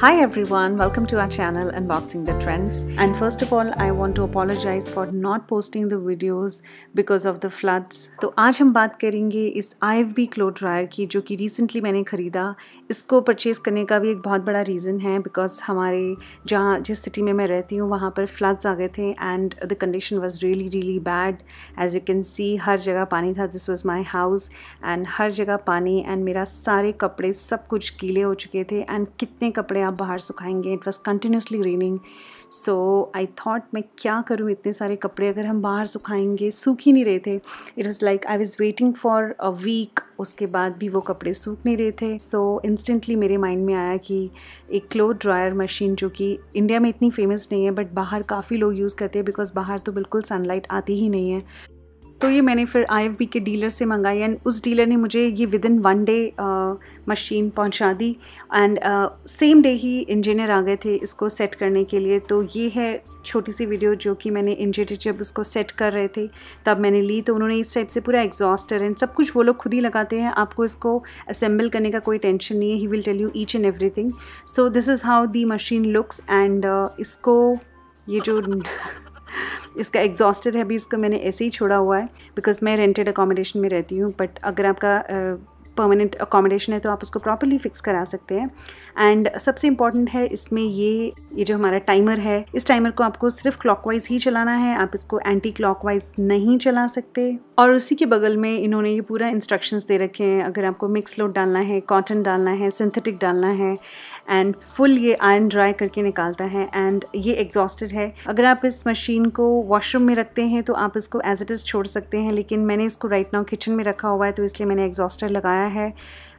Hi everyone, welcome to our channel Unboxing the Trends. And first of all, I want to apologize for not posting the videos because of the floods. तो आज हम बात करेंगे इस I F B cloth dryer की जो कि recently मैंने ख़रीदा इसको परचेज़ करने का भी एक बहुत बड़ा रीज़न है बिकॉज़ हमारे जहाँ जिस सिटी में मैं रहती हूँ वहाँ पर फ्लड्स आ गए थे and the condition was really really bad as you can see हर जगह पानी था this was my house and हर जगह पानी एंड मेरा सारे कपड़े सब कुछ गीले हो चुके थे एंड कितने कपड़े आप बाहर सुखाएँगे it was continuously raining so I thought मैं क्या करूँ इतने सारे कपड़े अगर हम बाहर सुखाएँगे सूख ही नहीं रहे थे. It was like I was waiting for a week उसके बाद भी वो कपड़े सूख नहीं रहे थे. सो so, इंस्टेंटली मेरे माइंड में आया कि एक क्लोथ ड्रायर मशीन जो कि इंडिया में इतनी फ़ेमस नहीं है बट बाहर काफ़ी लोग यूज़ करते हैं बिकॉज़ बाहर तो बिल्कुल सनलाइट आती ही नहीं है. तो ये मैंने फिर आई के डीलर से मंगाई एंड उस डीलर ने मुझे ये within one day machine पहुँचा दी एंड सेम डे ही इंजीनियर आ गए थे इसको सेट करने के लिए। तो ये है छोटी सी वीडियो जो कि मैंने इंजीनियर जब उसको सेट कर रहे थे, तब मैंने ली। तो उन्होंने इस टाइप से पूरा एग्जॉस्टर एंड सब कुछ वो लोग खुद ही लगाते हैं। आपको इसको असेंबल करने का कोई टेंशन नहीं है। He will tell you each and everything so this is how the machine looks and इसको ये जो इसका एग्जॉस्टर है, अभी इसको मैंने ऐसे ही छोड़ा हुआ है बिकॉज़ मैं रेंटेड अकोमोडेशन में रहती हूँ बट अगर आपका परमानेंट अकोमोडेशन है तो आप उसको प्रॉपरली फिक्स करा सकते हैं। एंड सबसे इंपॉर्टेंट है इसमें ये ये जो हमारा टाइमर है, इस टाइमर को आपको सिर्फ़ क्लॉकवाइज ही चलाना है, आप इसको एंटी क्लॉकवाइज नहीं चला सकते। और उसी के बगल में इन्होंने ये पूरा इंस्ट्रक्शंस दे रखे हैं, अगर आपको मिक्स लोड डालना है कॉटन डालना है सिंथेटिक डालना है एंड फुल ये आयरन ड्राई करके निकालता है एंड ये एग्जॉस्टेड है। अगर आप इस मशीन को वॉशरूम में रखते हैं तो आप इसको एज इट इज़ छोड़ सकते हैं, लेकिन मैंने इसको राइट नाउ किचन में रखा हुआ है तो इसलिए मैंने एग्जॉस्टर लगाया है।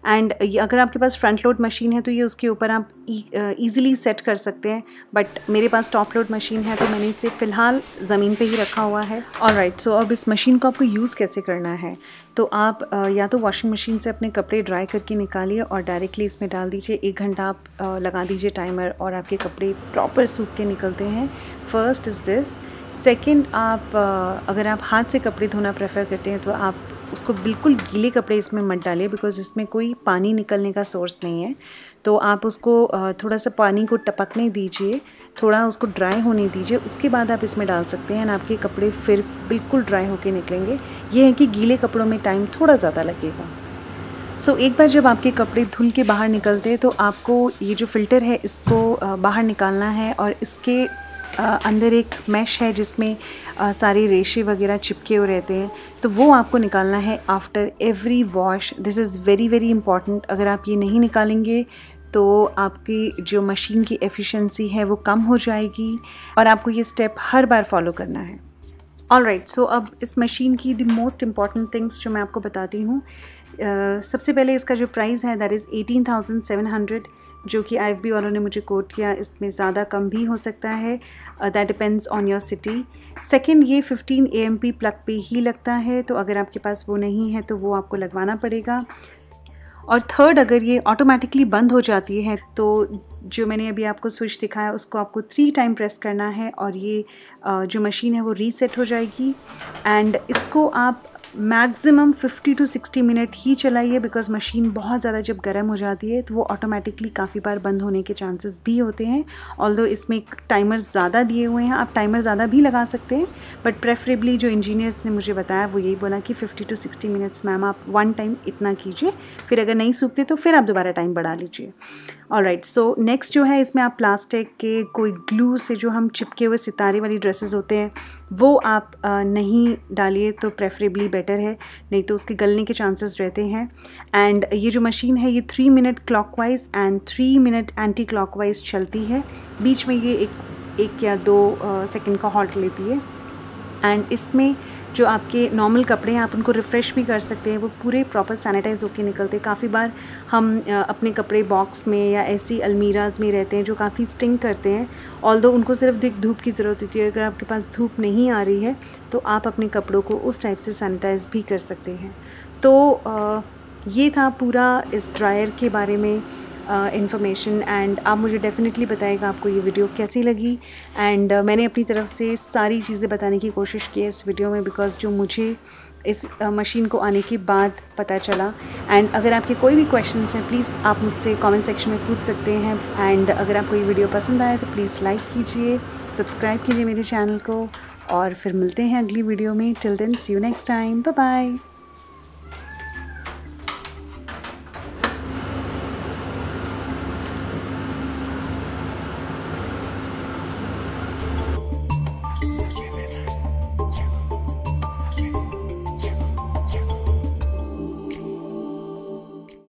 एंड अगर आपके पास फ्रंट लोड मशीन है तो ये उसके ऊपर आप ईज़िली uh, सेट कर सकते हैं। बट मेरे पास टॉप लोड मशीन है तो मैंने इसे फ़िलहाल ज़मीन पे ही रखा हुआ है। और राइट सो अब इस मशीन को आपको यूज़ कैसे करना है? तो आप या तो वॉशिंग मशीन से अपने कपड़े ड्राई करके निकालिए और डायरेक्टली इसमें डाल दीजिए। एक घंटा आप लगा दीजिए टाइमर और आपके कपड़े प्रॉपर सूख के निकलते हैं। फ़र्स्ट इज़ दिस सेकेंड आप अगर आप हाथ से कपड़े धोना प्रेफर करते हैं तो आप उसको बिल्कुल गीले कपड़े इसमें मत डालिए बिकॉज़ इसमें कोई पानी निकलने का सोर्स नहीं है। तो आप उसको थोड़ा सा पानी को टपकने दीजिए थोड़ा उसको ड्राई होने दीजिए उसके बाद आप इसमें डाल सकते हैं आपके कपड़े फिर बिल्कुल ड्राई होके निकलेंगे। ये है कि गीले कपड़ों में टाइम थोड़ा ज़्यादा लगेगा। सो so, एक बार जब आपके कपड़े धुल के बाहर निकलते हैं तो आपको ये जो फ़िल्टर है इसको बाहर निकालना है और इसके अंदर एक मैश है जिसमें सारे रेशे वगैरह चिपके हुए रहते हैं। तो वो आपको निकालना है after every wash this is very very important अगर आप ये नहीं निकालेंगे तो आपकी जो मशीन की एफिशिएंसी है वो कम हो जाएगी और आपको ये स्टेप हर बार फॉलो करना है। ऑल राइट सो अब इस मशीन की द मोस्ट इंपॉर्टेंट थिंग्स जो मैं आपको बताती हूँ। uh, सबसे पहले इसका जो प्राइस है that is eighteen thousand seven hundred जो कि आई एफ़ बी वालों ने मुझे कोट किया, इसमें ज़्यादा कम भी हो सकता है। That depends on your city second ये 15 ए एम पी प्लग पे ही लगता है तो अगर आपके पास वो नहीं है तो वो आपको लगवाना पड़ेगा। और थर्ड अगर ये ऑटोमेटिकली बंद हो जाती है तो जो मैंने अभी आपको स्विच दिखाया, उसको आपको थ्री टाइम प्रेस करना है और ये जो मशीन है वो रीसेट हो जाएगी। एंड इसको आप मैक्सिमम 50 टू 60 मिनट ही चलाइए बिकॉज़ मशीन बहुत ज़्यादा जब गर्म हो जाती है तो वो ऑटोमेटिकली काफ़ी बार बंद होने के चांसेस भी होते हैं। ऑल इसमें टाइमर ज़्यादा दिए हुए हैं, आप टाइमर ज़्यादा भी लगा सकते हैं बट प्रेफरेबली जो इंजीनियर्स ने मुझे बताया, वो यही बोला कि 50 टू 60 मिनट्स मैम आप वन टाइम इतना कीजिए। फिर अगर नहीं सूखते तो फिर आप दोबारा टाइम बढ़ा लीजिए। और राइट सो नेक्स्ट जो है, इसमें आप प्लास्टिक के कोई ग्लू से जो हम चिपके हुए सितारे वाली ड्रेसेस होते हैं, वो आप नहीं डालिए तो प्रेफरेबली बेटर है, नहीं तो उसके गलने के चांसेस रहते हैं। एंड ये जो मशीन है, ये three minute clockwise and three minute anti clockwise चलती है। बीच में ये एक एक या दो सेकंड का हॉल्ट लेती है। एंड इसमें जो आपके नॉर्मल कपड़े हैं, आप उनको रिफ़्रेश भी कर सकते हैं। वो पूरे प्रॉपर सैनिटाइज होकर निकलते हैं। काफ़ी बार हम अपने कपड़े बॉक्स में या ऐसी अलमीराज में रहते हैं जो काफ़ी स्टिंग करते हैं। ऑल उनको सिर्फ़ धूप की ज़रूरत होती है। अगर आपके पास धूप नहीं आ रही है तो आप अपने कपड़ों को उस टाइप से सैनिटाइज भी कर सकते हैं। तो ये था पूरा इस ड्रायर के बारे में। इन्फॉर्मेशन एंड आप मुझे डेफ़िनेटली बताएगा आपको ये वीडियो कैसी लगी. एंड uh, मैंने अपनी तरफ़ से सारी चीज़ें बताने की कोशिश की है इस वीडियो में बिकॉज़ जो मुझे इस मशीन को आने के बाद पता चला. एंड अगर आपके कोई भी क्वेश्चन हैं प्लीज़ आप मुझसे कमेंट सेक्शन में पूछ सकते हैं. एंड अगर आपको ये वीडियो पसंद आया तो प्लीज़ लाइक कीजिए सब्सक्राइब कीजिए मेरे चैनल को. और फिर मिलते हैं अगली वीडियो में. Till then see you next time bye bye